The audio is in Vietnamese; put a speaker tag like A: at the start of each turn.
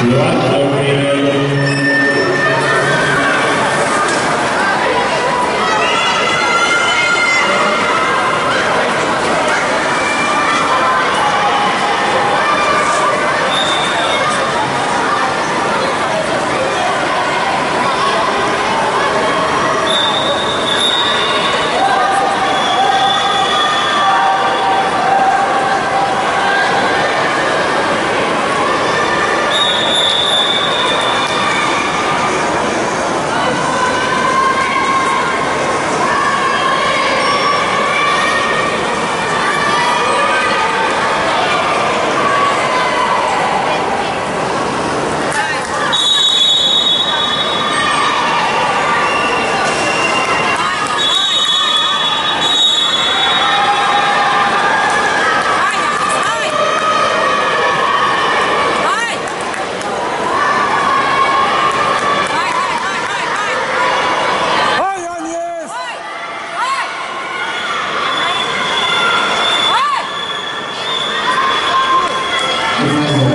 A: Right,
B: Amen.